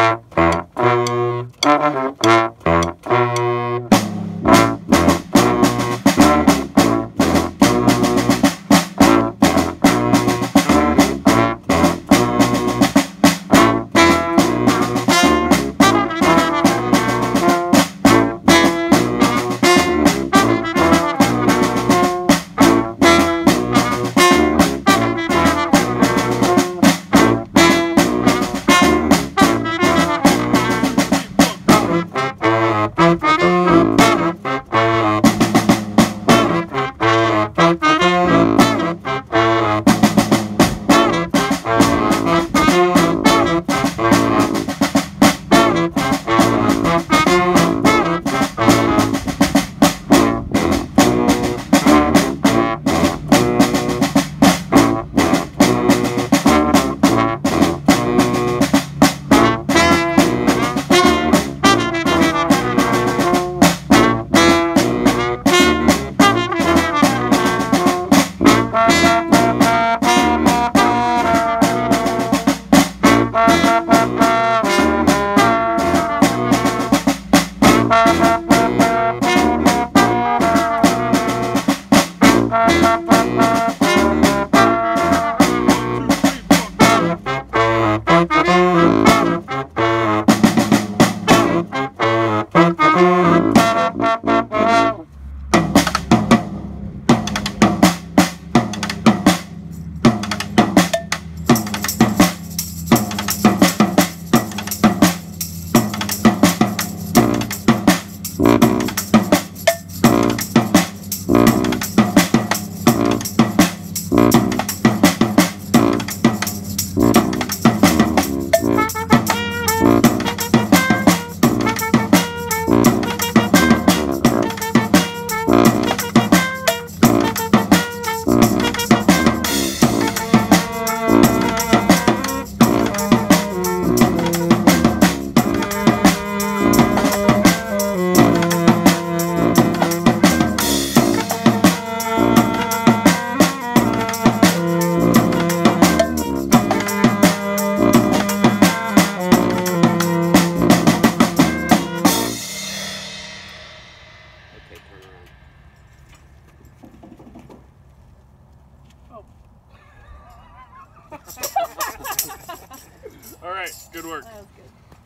Thank you. All right, good work. That was good.